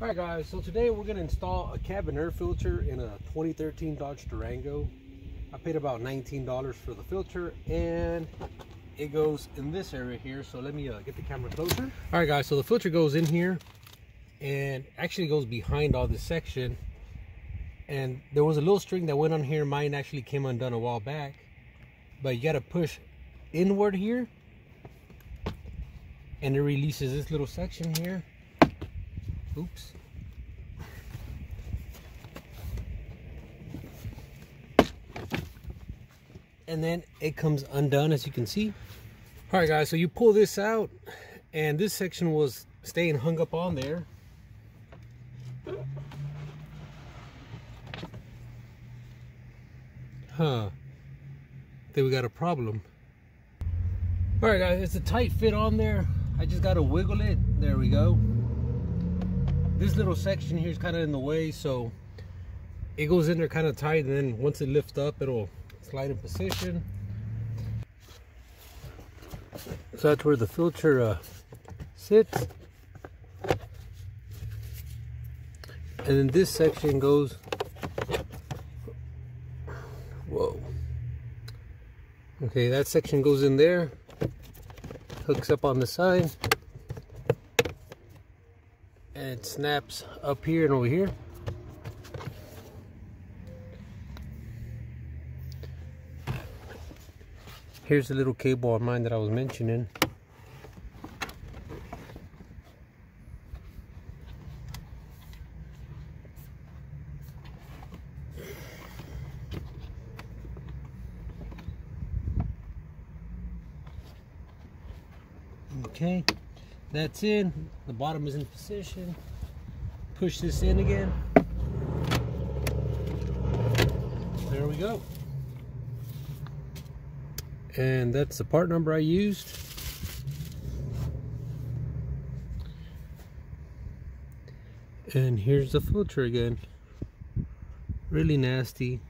Alright guys, so today we're going to install a cabin air filter in a 2013 Dodge Durango. I paid about $19 for the filter and it goes in this area here. So let me uh, get the camera closer. Alright guys, so the filter goes in here and actually goes behind all this section. And there was a little string that went on here. Mine actually came undone a while back. But you got to push inward here and it releases this little section here Oops. And then it comes undone as you can see. All right guys, so you pull this out and this section was staying hung up on there. Huh. Then we got a problem. All right guys, it's a tight fit on there. I just got to wiggle it. There we go this little section here is kind of in the way so it goes in there kind of tight and then once it lifts up it'll slide in position. So that's where the filter uh, sits. And then this section goes whoa. Okay that section goes in there hooks up on the side and it snaps up here and over here here's the little cable of mine that I was mentioning. Okay that's in. The bottom is in position. Push this in again. There we go and that's the part number I used. And here's the filter again. Really nasty